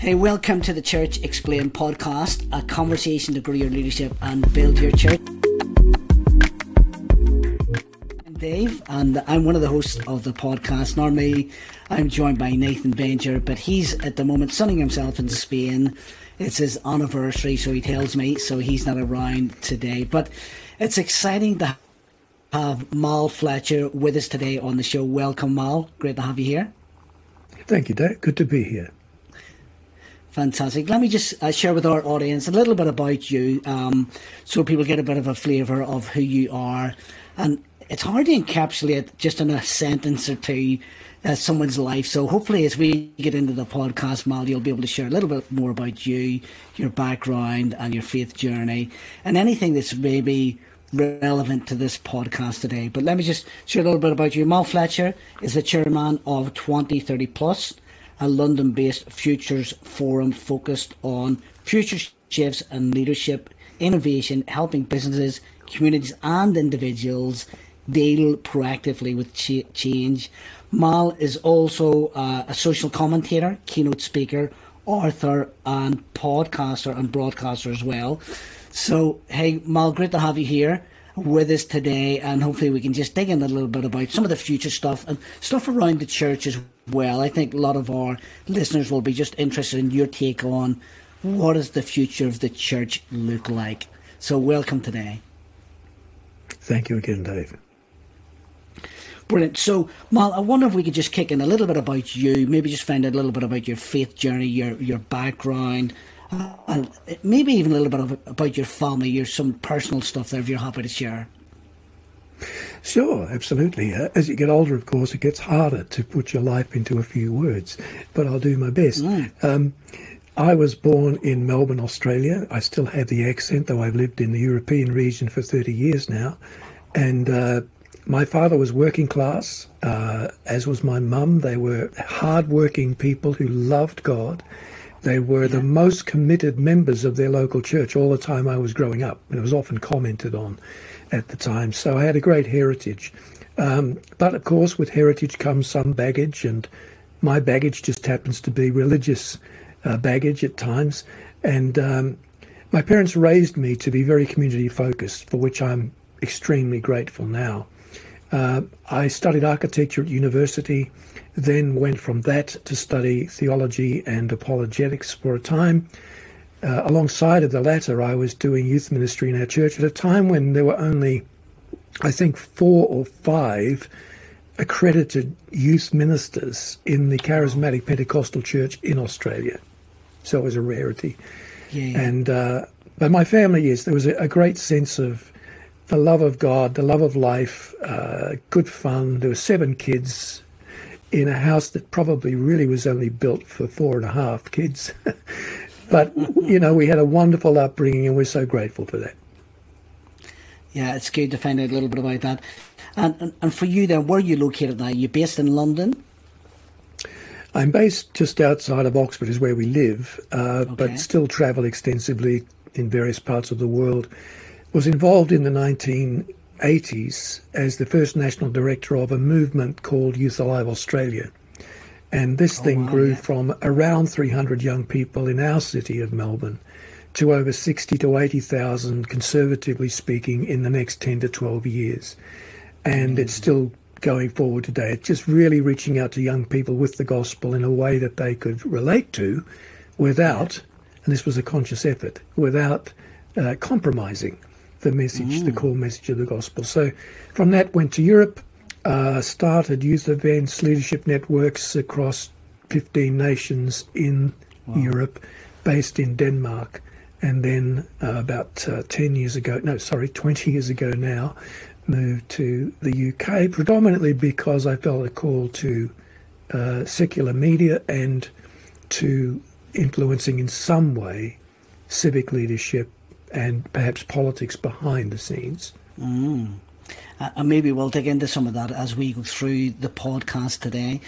Hey, welcome to the Church Explained podcast, a conversation to grow your leadership and build your church. I'm Dave, and I'm one of the hosts of the podcast. Normally, I'm joined by Nathan Benger, but he's at the moment sunning himself in Spain. It's his anniversary, so he tells me, so he's not around today. But it's exciting to have Mal Fletcher with us today on the show. Welcome, Mal. Great to have you here. Thank you, Dave. Good to be here. Fantastic. Let me just uh, share with our audience a little bit about you um, so people get a bit of a flavour of who you are. And it's hard to encapsulate just in a sentence or two uh, someone's life. So hopefully, as we get into the podcast, Mal, you'll be able to share a little bit more about you, your background, and your faith journey, and anything that's maybe relevant to this podcast today. But let me just share a little bit about you. Mal Fletcher is the chairman of 2030 Plus a London based futures forum focused on future shifts and leadership, innovation, helping businesses, communities, and individuals deal proactively with ch- change. Mal is also uh, a social commentator, keynote speaker, author, and podcaster and broadcaster as well. So, hey, Mal, great to have you here with us today, and hopefully we can just dig in a little bit about some of the future stuff and stuff around the church as well. I think a lot of our listeners will be just interested in your take on what does the future of the church look like. So, welcome today. Thank you again, Dave. Brilliant. So, Mal, I wonder if we could just kick in a little bit about you, maybe just find out a little bit about your faith journey, your your background, and maybe even a little bit of, about your family, your some personal stuff there if you're happy to share. Sure, absolutely. Uh, as you get older, of course, it gets harder to put your life into a few words, but I'll do my best. Mm. Um, I was born in Melbourne, Australia. I still have the accent, though I've lived in the European region for 30 years now. And uh, my father was working class, uh, as was my mum. They were hard-working people who loved God. They were yeah. the most committed members of their local church all the time I was growing up. And it was often commented on at the time. So I had a great heritage. Um, but of course, with heritage comes some baggage, and my baggage just happens to be religious uh, baggage at times. And um, my parents raised me to be very community focused, for which I'm extremely grateful now. Uh, I studied architecture at university, then went from that to study theology and apologetics for a time. Uh, alongside of the latter, I was doing youth ministry in our church at a time when there were only, I think, four or five accredited youth ministers in the charismatic Pentecostal church in Australia. So it was a rarity. Yeah. And uh, but my family, yes, there was a, a, great sense of the love of God, the love of life, uh, good fun. There were seven kids in a house that probably really was only built for four and a half kids. But, you know, we had a wonderful upbringing and we're so grateful for that. Yeah, it's good to find out a little bit about that. And, and, and for you then, where are you located now? You're based in London? I'm based just outside of Oxford, is where we live, uh, okay. but still travel extensively in various parts of the world. Was involved in the 1980s as the first national director of a movement called Youth Alive Australia. And this oh, thing wow, grew yeah. from around 300 young people in our city of Melbourne to over 60 to 80,000, conservatively speaking, in the next 10 to 12 years. And mm. it's still going forward today. It's just really reaching out to young people with the gospel in a way that they could relate to without, and this was a conscious effort, without uh, compromising the message, mm. the core message of the gospel. So from that went to Europe, uh, started youth events, leadership networks across 15 nations in wow. Europe, based in Denmark. And then uh, about uh, 10 years ago, no, sorry, 20 years ago now, moved to the UK, predominantly because I felt a call to uh, secular media and to influencing in some way civic leadership and perhaps politics behind the scenes. Mm. Uh, and maybe we'll dig into some of that as we go through the podcast today.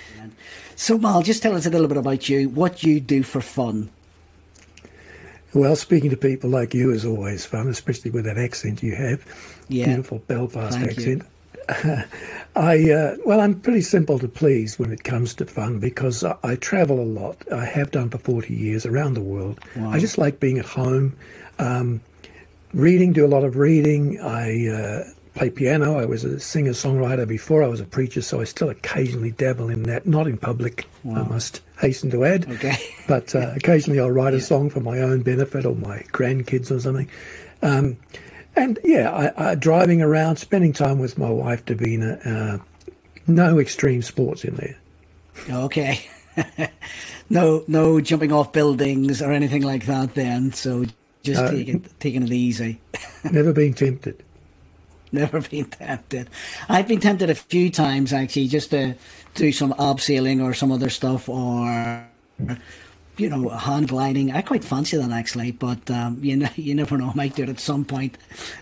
So, Mal, just tell us a little bit about you, what you do for fun. Well, speaking to people like you is always fun, especially with that accent you have. Yeah. Beautiful Belfast Thank accent. I uh, well, I'm pretty simple to please when it comes to fun because I, I, travel a lot. I have done for 40 years around the world. Wow. I just like being at home, um, reading. Do a lot of reading. I uh, play piano. I was a singer songwriter before I was a preacher, so I still occasionally dabble in that. Not in public, wow. I must hasten to add. Okay. but uh, occasionally I'll write a song for my own benefit or my grandkids or something. Um, and yeah, I, I, driving around, spending time with my wife, Davina. Uh, no extreme sports in there. Okay. no, no jumping off buildings or anything like that. Then, so just uh, taking taking it easy. never been tempted. Never been tempted. I've been tempted a few times actually, just to do some abseiling or some other stuff, or you know, hand gliding. I quite fancy that actually, but um, you know, you never know. I might do it at some point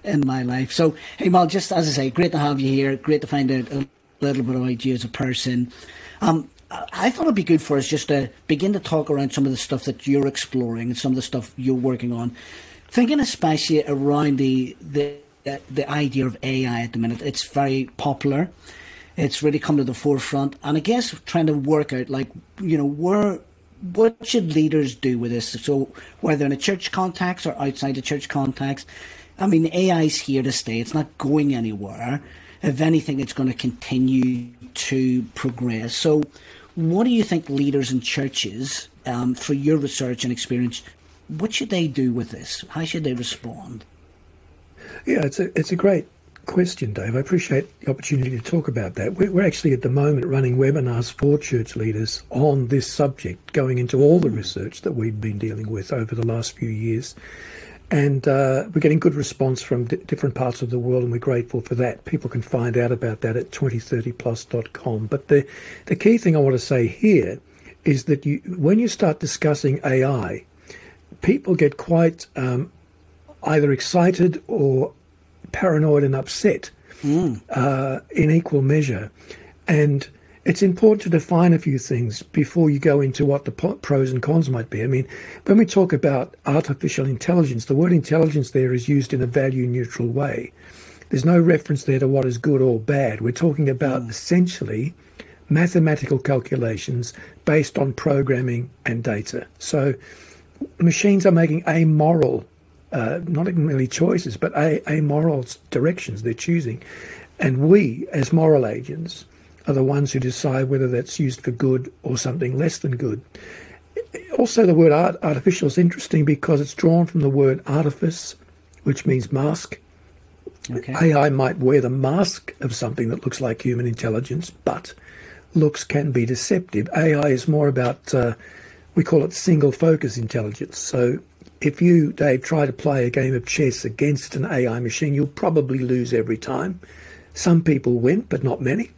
in my life. So, hey, Mal, just as I say, great to have you here. Great to find out a little bit about you as a person. Um, I thought it'd be good for us just to begin to talk around some of the stuff that you're exploring and some of the stuff you're working on. Thinking especially around the the the idea of AI at the minute. It's very popular. It's really come to the forefront, and I guess trying to work out like you know where what should leaders do with this? So whether in a church context or outside the church context, I mean, AI is here to stay. It's not going anywhere. If anything, it's going to continue to progress. So, what do you think leaders in churches, um, for your research and experience, what should they do with this? How should they respond? Yeah, it's a it's a great question, Dave. I appreciate the opportunity to talk about that. We're actually at the moment running webinars for church leaders on this subject, going into all the research that we've been dealing with over the last few years. And uh, we're getting good response from d- different parts of the world, and we're grateful for that. People can find out about that at 2030plus.com. But the, the key thing I want to say here is that you, when you start discussing AI, people get quite um, either excited or paranoid and upset mm. uh, in equal measure. And it's important to define a few things before you go into what the pros and cons might be. I mean, when we talk about artificial intelligence, the word intelligence there is used in a value neutral way. There's no reference there to what is good or bad. We're talking about mm. essentially mathematical calculations based on programming and data. So machines are making amoral uh, not even really choices, but a, amoral directions they're choosing. And we, as moral agents, are the ones who decide whether that's used for good or something less than good. Also, the word art, artificial is interesting because it's drawn from the word artifice, which means mask. Okay. AI might wear the mask of something that looks like human intelligence, but looks can be deceptive. AI is more about, uh, we call it single focus intelligence. So if you, Dave, try to play a game of chess against an AI machine, you'll probably lose every time. Some people win, but not many,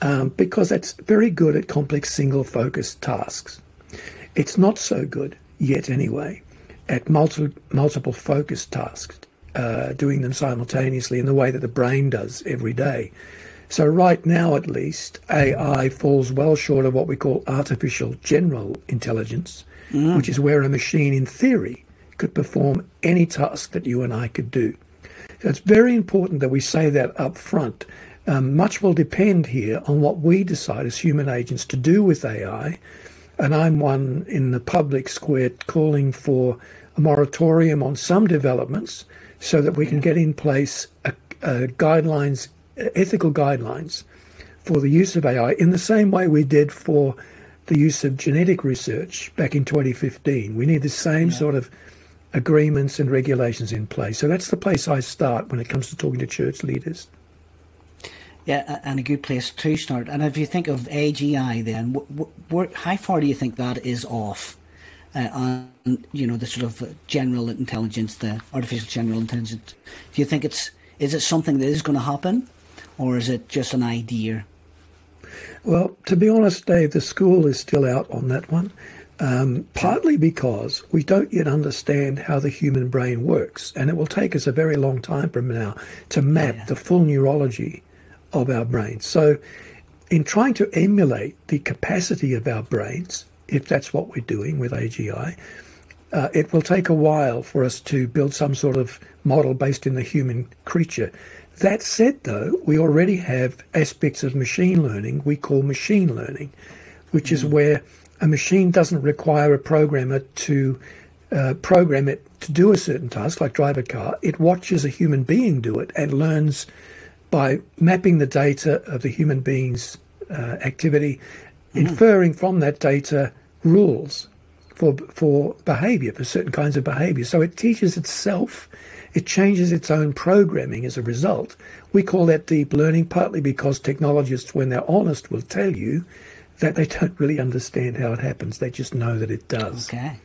um, because it's very good at complex single focus tasks. It's not so good, yet anyway, at multi- multiple focus tasks, uh, doing them simultaneously in the way that the brain does every day. So, right now at least, AI falls well short of what we call artificial general intelligence, mm. which is where a machine, in theory, could perform any task that you and I could do. So it's very important that we say that up front. Um, much will depend here on what we decide as human agents to do with AI. And I'm one in the public square calling for a moratorium on some developments so that we can get in place a, a guidelines, ethical guidelines for the use of AI in the same way we did for the use of genetic research back in 2015. We need the same yeah. sort of agreements and regulations in place. So that's the place I start when it comes to talking to church leaders. Yeah, and a good place to start. And if you think of AGI, then how far do you think that is off uh, on you know the sort of general intelligence, the artificial general intelligence? Do you think it's is it something that is going to happen, or is it just an idea? Well, to be honest, Dave, the school is still out on that one. Um, partly because we don't yet understand how the human brain works, and it will take us a very long time from now to map yeah. the full neurology of our brains. So, in trying to emulate the capacity of our brains, if that's what we're doing with AGI, Uh, it will take a while for us to build some sort of model based in the human creature. That said, though, we already have aspects of machine learning we call machine learning, which mm. is where a machine doesn't require a programmer to uh, program it to do a certain task, like drive a car. It watches a human being do it and learns by mapping the data of the human being's uh, activity, mm. inferring from that data rules for for behavior, for certain kinds of behavior. So it teaches itself. It changes its own programming as a result. We call that deep learning, partly because technologists, when they're honest, will tell you that they don't really understand how it happens. They just know that it does. Okay.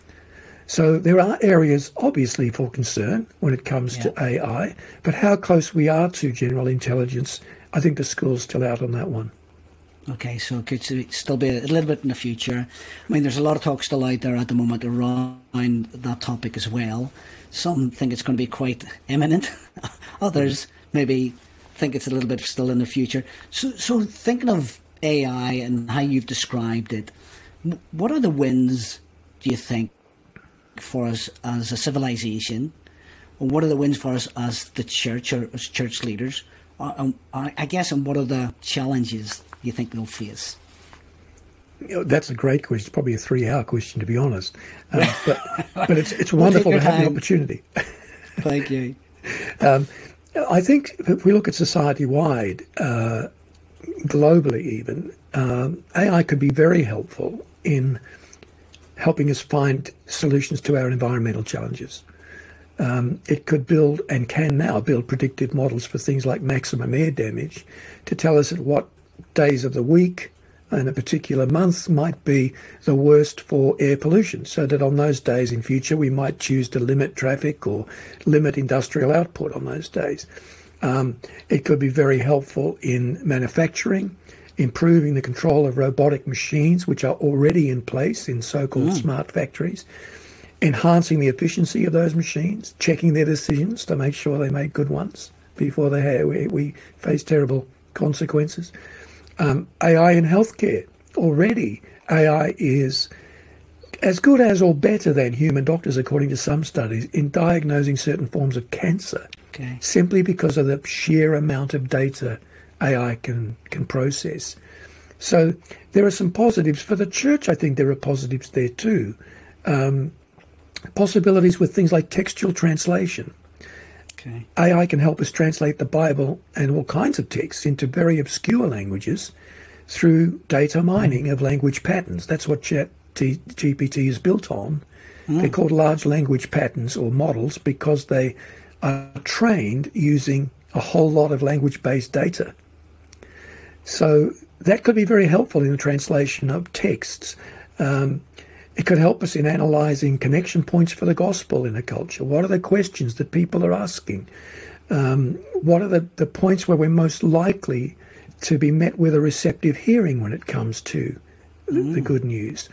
So there are areas obviously for concern when it comes yeah. to AI, but how close we are to general intelligence, I think the school's still out on that one. Okay, so it could still be a little bit in the future. I mean, there's a lot of talk still out there at the moment around that topic as well. Some think it's going to be quite imminent. Others maybe think it's a little bit still in the future. So, so thinking of AI and how you've described it, what are the wins, do you think, for us as a civilization? What are the wins for us as the church or as church leaders? Uh, I guess, and what are the challenges you think we'll face? You know, that's a great question. It's probably a three-hour question, to be honest. Uh, but but it's it's wonderful to have time. the opportunity. Thank you. Um, I think if we look at society-wide, uh, globally even, um, AI could be very helpful in helping us find solutions to our environmental challenges. Um, it could build and can now build predictive models for things like maximum air damage to tell us at what days of the week and a particular month might be the worst for air pollution, so that on those days in future we might choose to limit traffic or limit industrial output on those days. Um, it could be very helpful in manufacturing improving the control of robotic machines, which are already in place in so called mm. smart factories, enhancing the efficiency of those machines, checking their decisions to make sure they make good ones before they have, we, we face terrible consequences. Um, AI in healthcare. Already, AI is as good as or better than human doctors, according to some studies, in diagnosing certain forms of cancer, okay. simply because of the sheer amount of data AI can can process. So there are some positives for the church. I think there are positives there too. Um, possibilities with things like textual translation. Okay. AI can help us translate the Bible and all kinds of texts into very obscure languages through data mining of language patterns. That's what Chat GPT is built on. Mm. They're called large language patterns or models because they are trained using a whole lot of language based data. So that could be very helpful in the translation of texts. Um, it could help us in analysing connection points for the gospel in a culture. What are the questions that people are asking? Um, what are the, the points where we're most likely to be met with a receptive hearing when it comes to mm. the good news?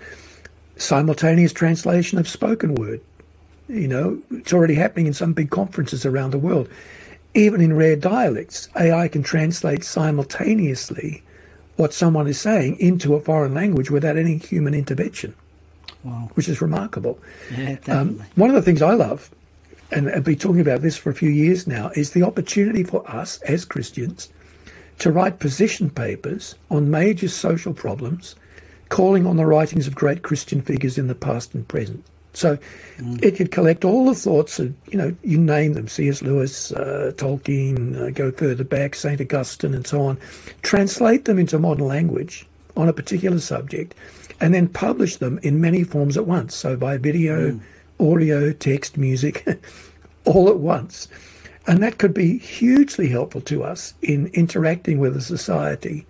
Simultaneous translation of spoken word. You know, it's already happening in some big conferences around the world even in rare dialects, AI can translate simultaneously what someone is saying into a foreign language without any human intervention, wow. which is remarkable. Yeah, um, one of the things I love, and I've been talking about this for a few years now, is the opportunity for us as Christians to write position papers on major social problems, calling on the writings of great Christian figures in the past and present. So mm. it could collect all the thoughts of, you know, you name them, C.S. Lewis, uh, Tolkien, uh, go further back, St. Augustine, and so on, translate them into modern language on a particular subject, and then publish them in many forms at once. So by video, mm. audio, text, music, all at once. And that could be hugely helpful to us in interacting with a society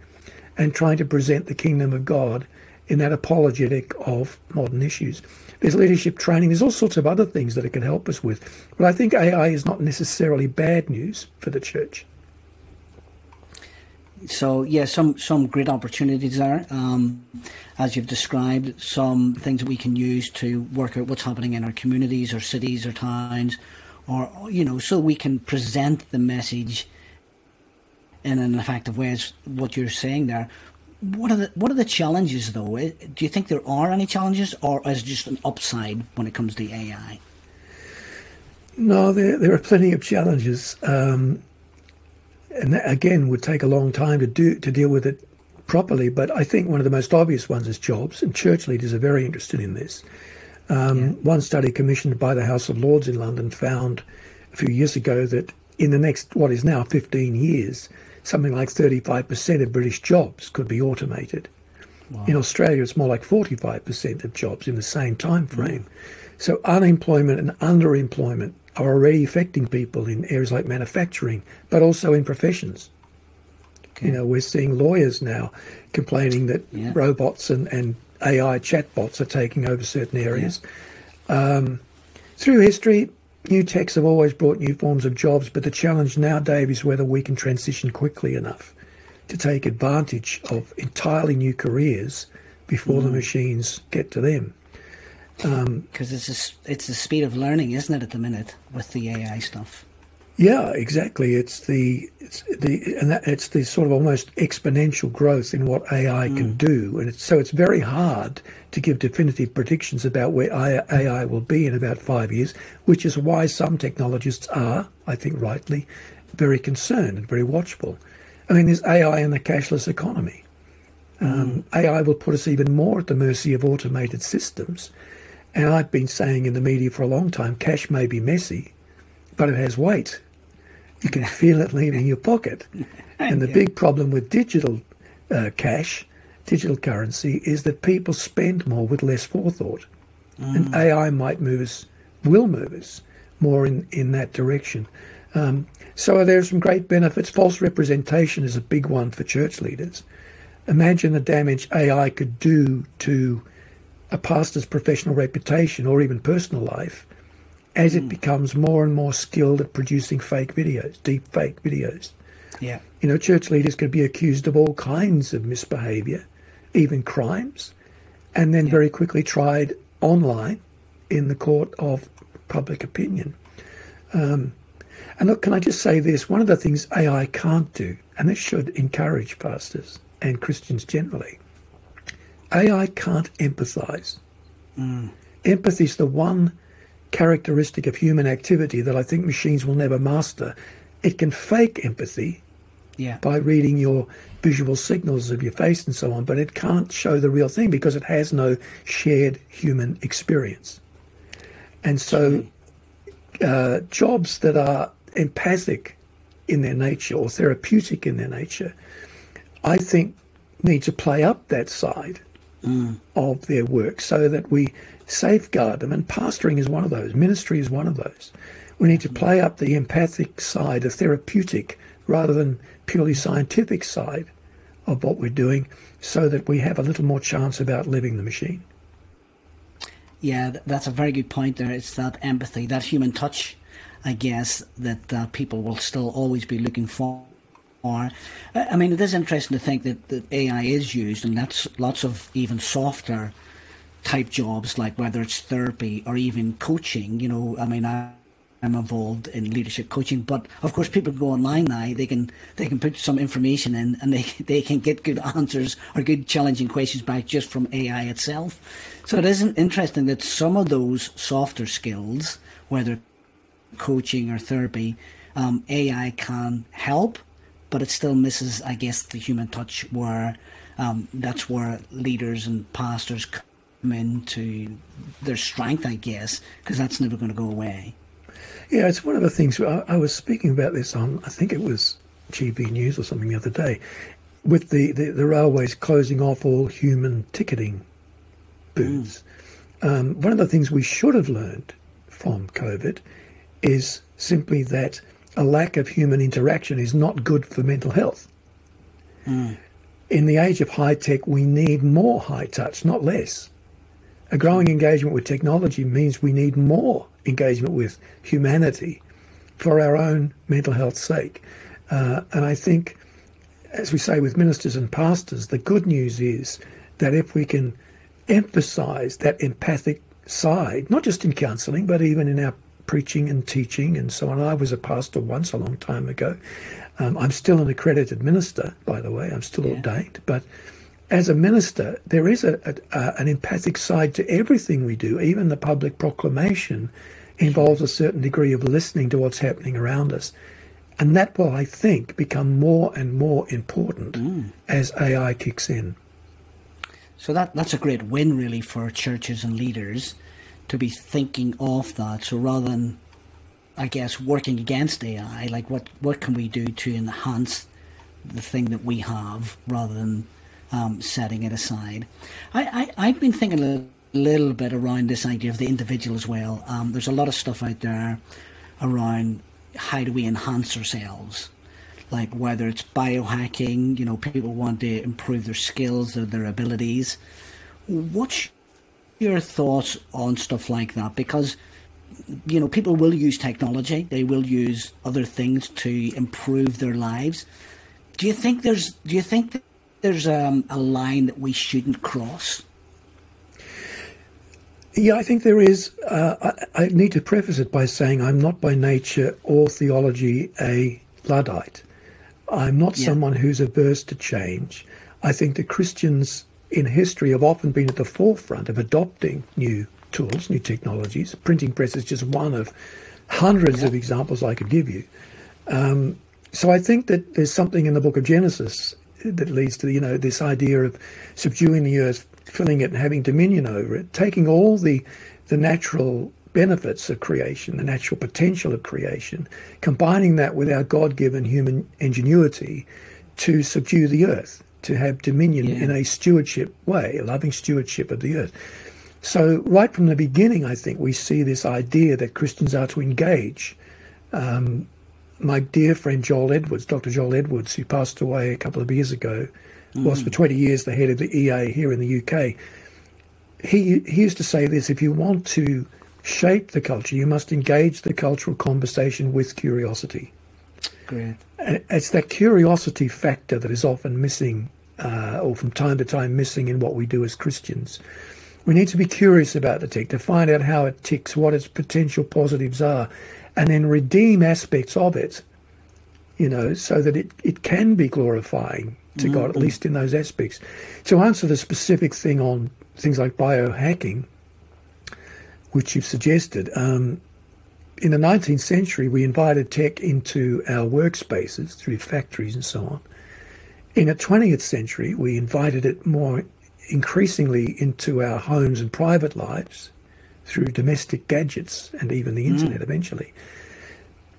and trying to present the kingdom of God in that apologetic of modern issues. There's leadership training. There's all sorts of other things that it can help us with. But I think AI is not necessarily bad news for the church. So yeah, some some great opportunities there, um, as you've described. Some things that we can use to work out what's happening in our communities, or cities, or towns, or you know, so we can present the message in an effective way. Is what you're saying there what are the what are the challenges though? Eh, do you think there are any challenges, or is it just an upside when it comes to AI? No, there there are plenty of challenges, um, and that, again would take a long time to do to deal with it properly. But I think one of the most obvious ones is jobs, and church leaders are very interested in this. Um, yeah. One study commissioned by the House of Lords in London found a few years ago that in the next what is now 15 years, something like 35% of British jobs could be automated. Wow. In Australia, it's more like 45% of jobs in the same time frame. Mm. So unemployment and underemployment are already affecting people in areas like manufacturing, but also in professions. Okay. You know, we're seeing lawyers now complaining that yeah. robots and, and AI chatbots are taking over certain areas. Yeah. Um, through history, New techs have always brought new forms of jobs, but the challenge now, Dave, is whether we can transition quickly enough to take advantage of entirely new careers before mm. the machines get to them. Because um, it's a, it's the speed of learning, isn't it, at the minute with the AI stuff? Yeah, exactly. It's the it's the and that, it's the sort of almost exponential growth in what AI mm. can do, and it's, so it's very hard to give definitive predictions about where AI will be in about five years, which is why some technologists are, I think, rightly, very concerned and very watchful. I mean, there's AI in the cashless economy. Um, mm. AI will put us even more at the mercy of automated systems. And I've been saying in the media for a long time, cash may be messy, but it has weight. You can feel it leaving your pocket. And the big problem with digital uh, cash, digital currency, is that people spend more with less forethought. Mm. And AI might move us, will move us more in, in that direction. Um, so there's some great benefits. False representation is a big one for church leaders. Imagine the damage AI could do to a pastor's professional reputation or even personal life as it mm. becomes more and more skilled at producing fake videos, deep fake videos. Yeah. You know, church leaders could be accused of all kinds of misbehavior, even crimes, and then yeah. very quickly tried online in the court of public opinion. Um, and look, can I just say this? One of the things AI can't do, and this should encourage pastors and Christians generally, AI can't empathize. Mm. Empathy is the one characteristic of human activity that I think machines will never master. It can fake empathy yeah. by reading your visual signals of your face and so on, but it can't show the real thing because it has no shared human experience. And so, uh, jobs that are empathic in their nature or therapeutic in their nature, I think need to play up that side mm. of their work so that we safeguard them. And pastoring is one of those, ministry is one of those. We need to play up the empathic side, the therapeutic, rather than purely scientific side of what we're doing so that we have a little more chance of outliving the machine. Yeah, that's a very good point there. It's that empathy, that human touch, I guess, that uh, people will still always be looking for. I mean, it is interesting to think that, that AI is used, and that's lots of even softer type jobs, like whether it's therapy or even coaching. You know, I mean, I, I'm involved in leadership coaching, but of course, people go online now. They can they can put some information in, and they they can get good answers or good challenging questions back just from AI itself. So it isn't interesting that some of those softer skills, whether coaching or therapy, um, AI can help, but it still misses, I guess, the human touch. Where um, that's where leaders and pastors come into their strength, I guess, because that's never going to go away. Yeah, it's one of the things I, I, was speaking about this on, I think it was GB News or something the other day, with the, the, the railways closing off all human ticketing booths. Mm. Um, one of the things we should have learned from COVID is simply that a lack of human interaction is not good for mental health. Mm. In the age of high tech, we need more high touch, not less a growing engagement with technology means we need more engagement with humanity for our own mental health sake. Uh, and I think, as we say with ministers and pastors, the good news is that if we can emphasize that empathic side, not just in counseling, but even in our preaching and teaching and so on. I was a pastor once a long time ago. Um, I'm still an accredited minister, by the way. I'm still yeah. ordained, but as a minister, there is a, a, a, an empathic side to everything we do. Even the public proclamation involves a certain degree of listening to what's happening around us. And that will, I think, become more and more important mm. as AI kicks in. So that, that's a great win, really, for churches and leaders to be thinking of that. So rather than, I guess, working against AI, like what, what can we do to enhance the thing that we have rather than um, setting it aside? I, I, I've been thinking a little, little bit around this idea of the individual as well. Um, there's a lot of stuff out there around how do we enhance ourselves like whether it's biohacking you know people want to improve their skills or their abilities what's your thoughts on stuff like that because you know people will use technology they will use other things to improve their lives do you think there's do you think there's um, a line that we shouldn't cross yeah, I think there is. Uh, I, I, need to preface it by saying I'm not by nature or theology a Luddite. I'm not yeah. someone who's averse to change. I think the Christians in history have often been at the forefront of adopting new tools, new technologies. Printing press is just one of hundreds of examples I could give you. Um, so I think that there's something in the book of Genesis that leads to you know this idea of subduing the earth filling it and having dominion over it, taking all the the natural benefits of creation, the natural potential of creation, combining that with our God-given human ingenuity to subdue the earth, to have dominion yeah. in a stewardship way, a loving stewardship of the earth. So right from the beginning, I think we see this idea that Christians are to engage. Um, my dear friend Joel Edwards, Dr. Joel Edwards, who passed away a couple of years ago, mm. was for 20 years the head of the EA here in the UK. He, he used to say this if you want to shape the culture, you must engage the cultural conversation with curiosity. Great. It's that curiosity factor that is often missing, uh, or from time to time missing in what we do as Christians. We need to be curious about the tech to find out how it ticks, what its potential positives are, and then redeem aspects of it, you know, so that it, it can be glorifying to mm-hmm. God, at least in those aspects. To answer the specific thing on things like biohacking, which you've suggested, um, in the 19th century, we invited tech into our workspaces through factories and so on. In the 20th century, we invited it more increasingly into our homes and private lives through domestic gadgets and even the internet mm. eventually.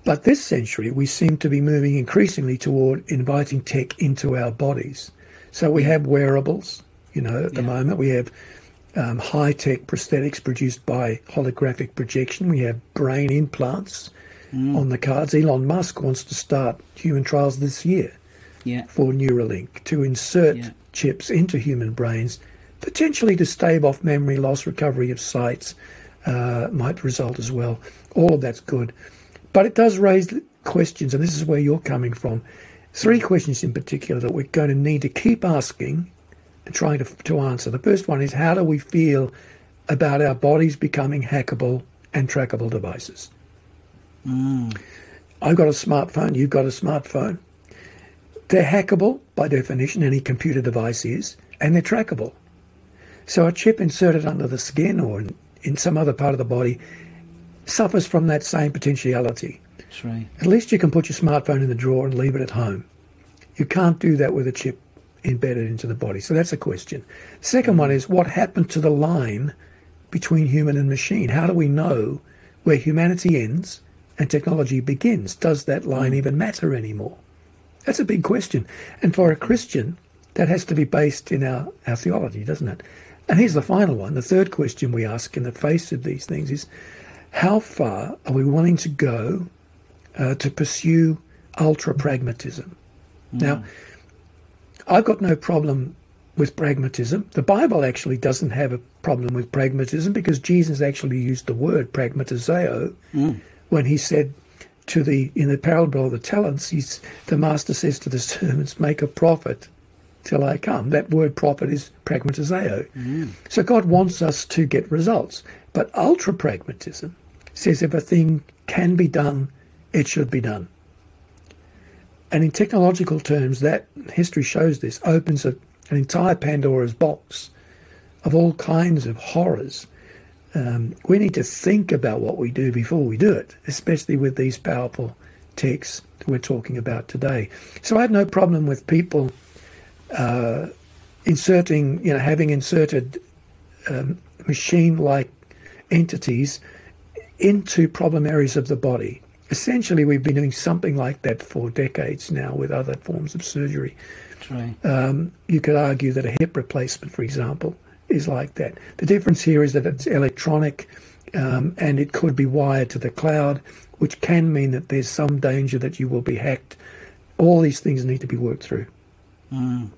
But this century, we seem to be moving increasingly toward inviting tech into our bodies. So we have wearables, you know, at the moment. We have um, high tech prosthetics produced by holographic projection. We have brain implants mm. on the cards. Elon Musk wants to start human trials this year yeah. for Neuralink to insert yeah. chips into human brains, potentially to stave off memory loss, recovery of sights uh, might result as well. All of that's good. But it does raise questions, and this is where you're coming from. Three questions in particular that we're going to need to keep asking trying to, to answer. The first one is how do we feel about our bodies becoming hackable and trackable devices? Mm. I've got a smartphone, you've got a smartphone. They're hackable by definition, any computer device is, and they're trackable. So a chip inserted under the skin or in, in some other part of the body suffers from that same potentiality. That's right. At least you can put your smartphone in the drawer and leave it at home. You can't do that with a chip embedded into the body. So that's a question. Second one is what happened to the line between human and machine? How do we know where humanity ends and technology begins? Does that line mm. even matter anymore? That's a big question. And for a Christian, that has to be based in our, our theology, doesn't it? And here's the final one. The third question we ask in the face of these things is how far are we willing to go uh, to pursue ultra pragmatism? Mm. Now, I've got no problem with pragmatism. The Bible actually doesn't have a problem with pragmatism because Jesus actually used the word pragmatizeo mm. when he said to the in the parable of the talents, he's the master says to the servants, make a profit till I come. That word profit is pragmatizeo. Mm. So God wants us to get results. But ultra pragmatism says if a thing can be done, it should be done. And in technological terms, that history shows this opens a, an entire Pandora's box of all kinds of horrors. Um, we need to think about what we do before we do it, especially with these powerful techs that we're talking about today. So I have no problem with people uh, inserting, you know, having inserted um, machine-like entities into problem areas of the body. Essentially, we've been doing something like that for decades now with other forms of surgery. Right. Um, you could argue that a hip replacement, for example, is like that. The difference here is that it's electronic um, and it could be wired to the cloud, which can mean that there's some danger that you will be hacked. All these things need to be worked through. Mm.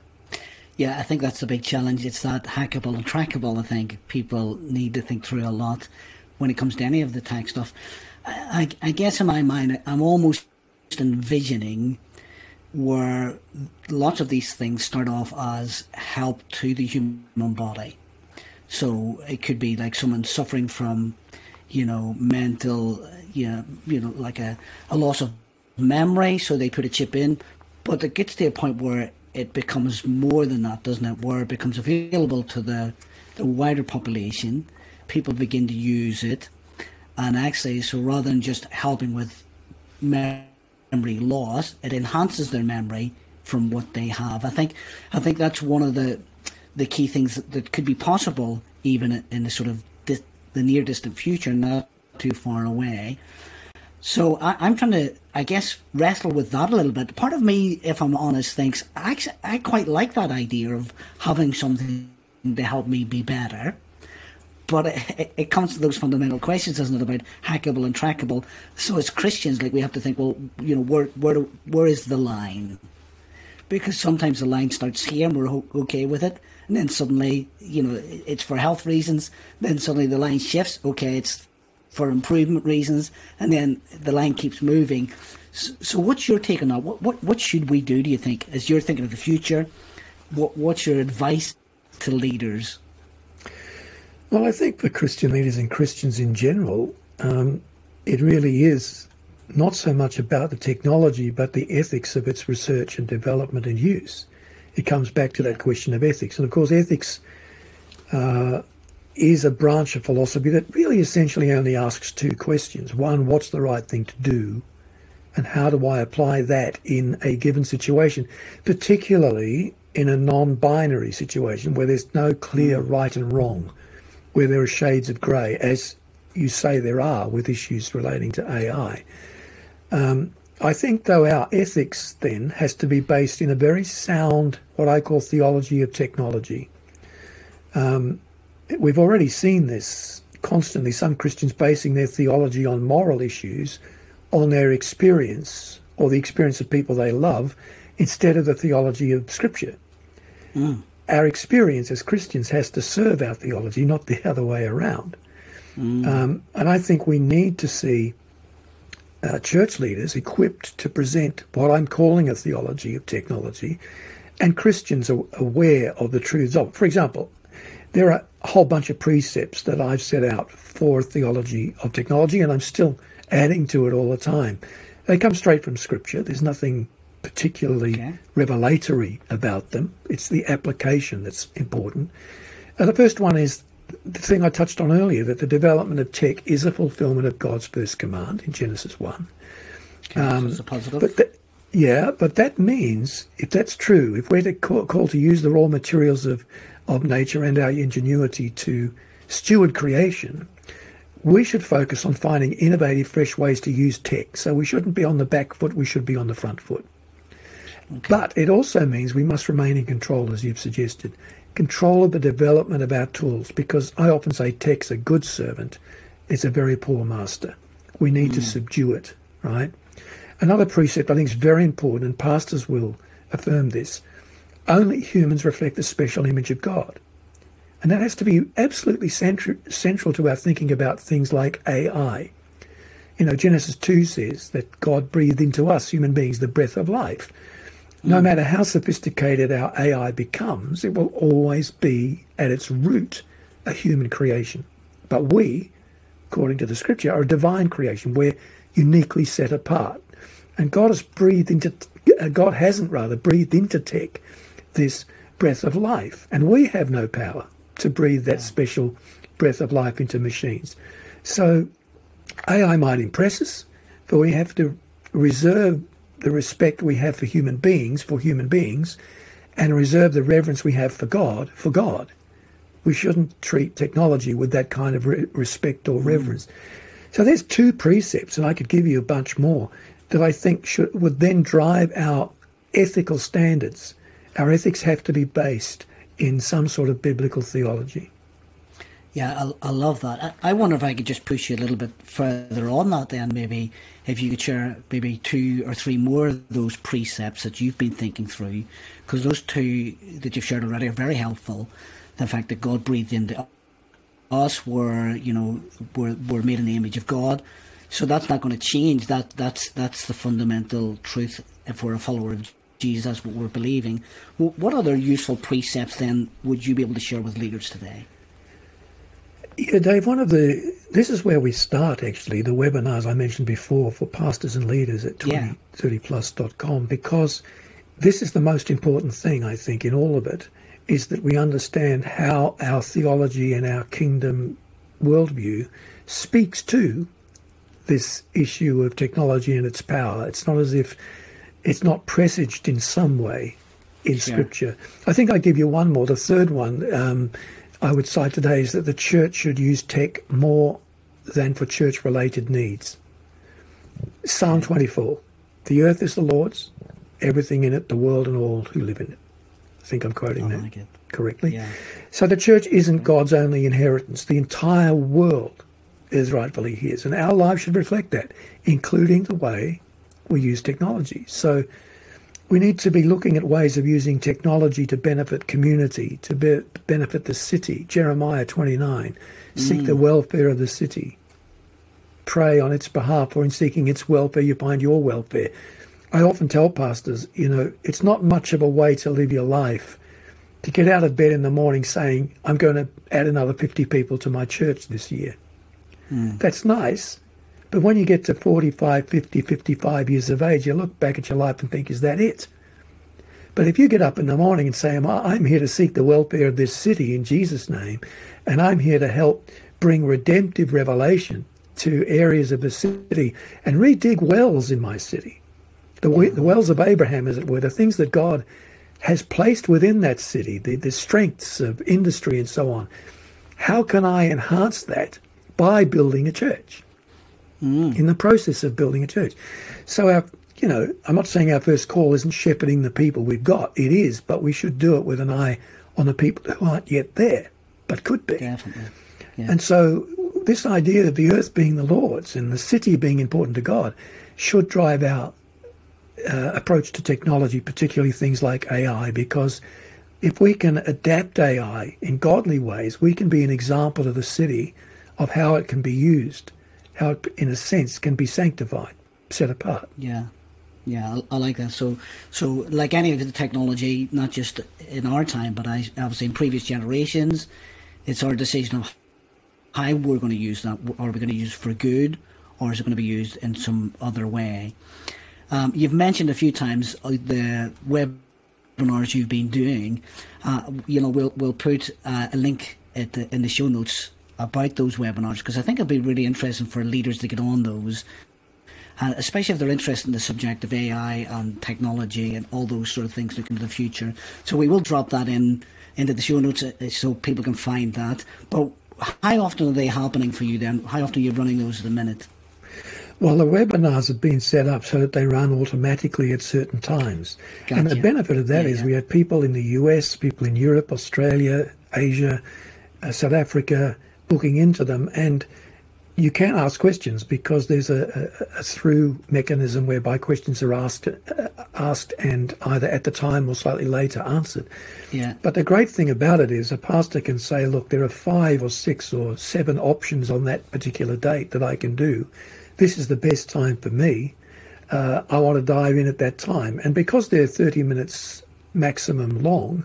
Yeah, I think that's the big challenge. It's that hackable and trackable. I think people need to think through a lot when it comes to any of the tech stuff. I, I, guess in my mind, I'm almost envisioning where lots of these things start off as help to the human body. So it could be like someone suffering from, you know, mental, you know, you know, like a, a loss of memory, so they put a chip in. But it gets to a point where it becomes more than that, doesn't it? Where it becomes available to the, the wider population. People begin to use it. And actually, so rather than just helping with memory loss, it enhances their memory from what they have. I think, I think that's one of the the key things that, that could be possible even in the sort of dis- the near distant future, not too far away. So I, am trying to, I guess, wrestle with that a little bit. Part of me, if I'm honest, thinks I, I quite like that idea of having something to help me be better. But it, it, comes to those fundamental questions, isn't it, about hackable and trackable? So as Christians, like we have to think, well, you know, where where where is the line? Because sometimes the line starts here and we're okay with it, and then suddenly, you know, it's for health reasons. Then suddenly the line shifts. Okay, it's for improvement reasons, and then the line keeps moving. So, so what's your take on that? What, what what should we do? Do you think, as you're thinking of the future? What what's your advice to leaders? Well, I think for Christian leaders and Christians in general, um, it really is not so much about the technology, but the ethics of its research and development and use. It comes back to that question of ethics, and of course, ethics. Uh, is a branch of philosophy that really essentially only asks two questions. One, what's the right thing to do? And how do I apply that in a given situation, particularly in a non binary situation where there's no clear mm. right and wrong, where there are shades of grey, as you say there are with issues relating to AI. Um, I think, though, our ethics then has to be based in a very sound, what I call theology of technology. Um, we've already seen this constantly. Some Christians basing their theology on moral issues, on their experience or the experience of people they love, instead of the theology of Scripture. Mm. Our experience as Christians has to serve our theology, not the other way around. Mm. Um, and I think we need to see uh, church leaders equipped to present what I'm calling a theology of technology, and Christians are aware of the truths of. For example, there are a whole bunch of precepts that I've set out for theology of technology, and I'm still adding to it all the time. They come straight from Scripture. There's nothing particularly okay. revelatory about them. It's the application that's important. And the first one is the thing I touched on earlier that the development of tech is a fulfillment of God's first command in Genesis 1. Okay, um, so positive. But yeah, but that means if that's true, if we're to call, call to use the raw materials of of nature and our ingenuity to steward creation, we should focus on finding innovative, fresh ways to use tech. So we shouldn't be on the back foot, we should be on the front foot. Okay. But it also means we must remain in control, as you've suggested. Control of the development of our tools, because I often say tech's a good servant, it's a very poor master. We need mm. to subdue it, right? Another precept I think is very important, and pastors will affirm this only humans reflect the special image of God. And that has to be absolutely central, central to our thinking about things like AI. You know, Genesis 2 says that God breathed into us, human beings, the breath of life. No matter how sophisticated our AI becomes, it will always be at its root a human creation. But we, according to the scripture, are a divine creation. We're uniquely set apart. And God has breathed into, uh, God hasn't rather breathed into tech this breath of life, and we have no power to breathe that special breath of life into machines. So AI might impress us, but we have to reserve the respect we have for human beings for human beings and reserve the reverence we have for God for God. We shouldn't treat technology with that kind of re- respect or reverence. Mm. So there's two precepts, and I could give you a bunch more that I think should would then drive our ethical standards. Our ethics have to be based in some sort of biblical theology. Yeah, I, I love that. I, I, wonder if I could just push you a little bit further on that then, maybe if you could share maybe two or three more of those precepts that you've been thinking through, because those two that you've shared already are very helpful. The fact that God breathed into us were, you know, were, were made in the image of God. So that's not going to change. That that's that's the fundamental truth. If we're a follower of Jesus, what we're believing. What other useful precepts then would you be able to share with leaders today? Yeah, Dave, one of the, this is where we start actually, the webinars I mentioned before for pastors and leaders at 2030plus.com, because this is the most important thing, I think, in all of it, is that we understand how our theology and our kingdom worldview speaks to this issue of technology and its power. It's not as if it's not presaged in some way in yeah. Scripture. I think I give you one more. The third one um, I would cite today is that the church should use tech more than for church related needs. Psalm 24 The earth is the Lord's, everything in it, the world and all who live in it. I think I'm quoting I that like correctly. Yeah. So the church isn't God's only inheritance, the entire world is rightfully His. And our lives should reflect that, including the way we use technology. So we need to be looking at ways of using technology to benefit community, to be, benefit the city. Jeremiah 29 seek mm. the welfare of the city. Pray on its behalf, or in seeking its welfare, you find your welfare. I often tell pastors, you know, it's not much of a way to live your life to get out of bed in the morning saying, I'm going to add another 50 people to my church this year. Mm. That's nice. But when you get to 45, 50, 55 years of age, you look back at your life and think, is that it? But if you get up in the morning and say, I'm here to seek the welfare of this city in Jesus' name, and I'm here to help bring redemptive revelation to areas of the city and redig wells in my city, the, the wells of Abraham, as it were, the things that God has placed within that city, the, the strengths of industry and so on. How can I enhance that by building a church? Mm. in the process of building a church. So our, you know, I'm not saying our first call isn't shepherding the people we've got. It is, but we should do it with an eye on the people who aren't yet there, but could be. Definitely. Yeah. And so this idea of the earth being the Lord's and the city being important to God should drive our uh, approach to technology, particularly things like AI, because if we can adapt AI in godly ways, we can be an example to the city of how it can be used how it, in a sense, can be sanctified, set apart. Yeah. Yeah, I, I, like that. So, so like any of the technology, not just in our time, but I obviously in previous generations, it's our decision of how we're going to use that. Are we going to use for good, or is it going to be used in some other way? Um, you've mentioned a few times uh, the webinars you've been doing. Uh, you know, we'll we'll put uh, a link the, in the show notes about those webinars because I think it'll be really interesting for leaders to get on those. And especially if they're interested in the subject of AI and technology and all those sort of things looking to the future. So we will drop that in into the show notes uh, so people can find that. But how often are they happening for you then? How often are you running those at the minute? Well, the webinars have been set up so that they run automatically at certain times. Gotcha. And the benefit of that yeah, is yeah. we had people in the US, people in Europe, Australia, Asia, uh, South Africa, booking into them and you can ask questions because there's a, a, a, through mechanism whereby questions are asked uh, asked and either at the time or slightly later answered. Yeah. But the great thing about it is a pastor can say, look, there are five or six or seven options on that particular date that I can do. This is the best time for me. Uh, I want to dive in at that time. And because they're 30 minutes maximum long,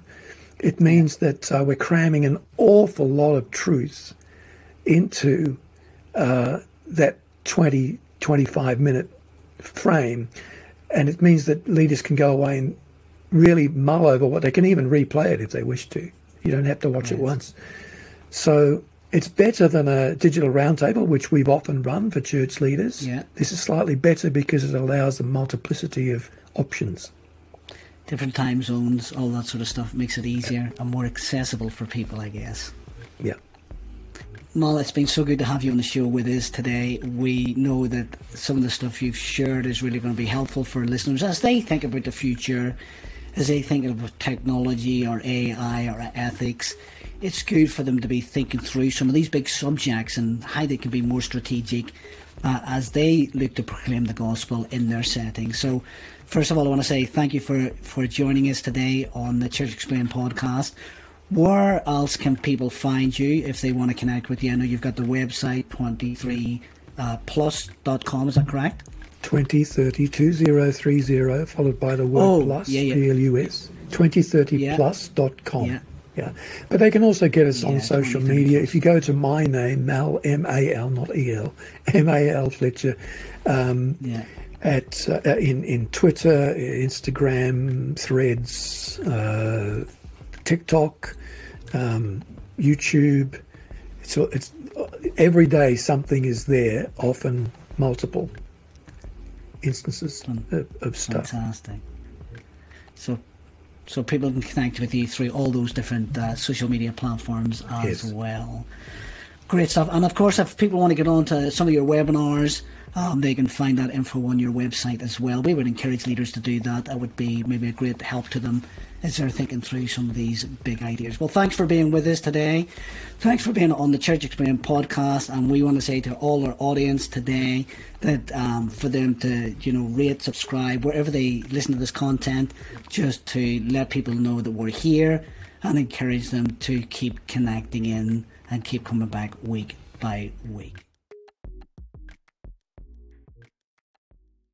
it means that uh, we're cramming an awful lot of truth into uh, that 20, 25 minute frame. And it means that leaders can go away and really mull over what they can even replay it if they wish to. You don't have to watch right. it once. So it's better than a digital roundtable, which we've often run for church leaders. Yeah. This is slightly better because it allows a multiplicity of options. Different time zones, all that sort of stuff makes it easier and more accessible for people, I guess. Yeah. Mal, it's been so good to have you on the show with us today. We know that some of the stuff you've shared is really going to be helpful for listeners as they think about the future, as they think of technology or AI or ethics it's good for them to be thinking through some of these big subjects and how they can be more strategic uh, as they look to proclaim the gospel in their setting. So, first of all, I want to say thank you for, for joining us today on the Church Explained podcast. Where else can people find you if they want to connect with you? I know you've got the website 23plus.com, is that correct? 2030 2030 followed by the word oh, plus, yeah, yeah. P-L-U-S, 2030plus.com. Yeah. Yeah, but they can also get us yeah, on social media. If you go to my name, Mal M A L, not E L, M A L Fletcher, um, yeah. at uh, in in Twitter, Instagram, Threads, uh, TikTok, um, YouTube. It's it's every day something is there. Often multiple instances of, of stuff. Fantastic. So so people can connect with you through all those different uh, social media platforms as yes. well. Great stuff. And of course, if people want to get on to some of your webinars, um, they can find that info on your website as well. We would encourage leaders to do that. That would be maybe a great help to them as they're thinking through some of these big ideas. Well, thanks for being with us today. Thanks for being on the Church Experience podcast. And we want to say to all our audience today that um, for them to, you know, rate, subscribe, wherever they listen to this content, just to let people know that we're here and encourage them to keep connecting in and keep coming back week by week.